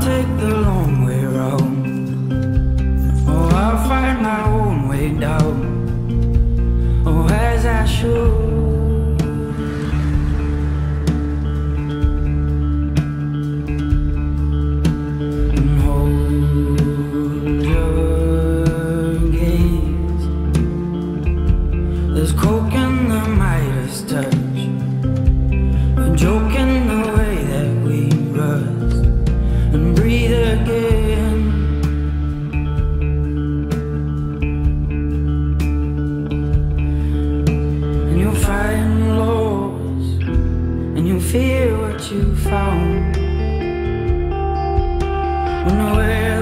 take the long way round. Oh, I'll find my own way down. Oh, as I should. And hold your gaze. There's coke in the Midas touch, a joke feel what you found. When weather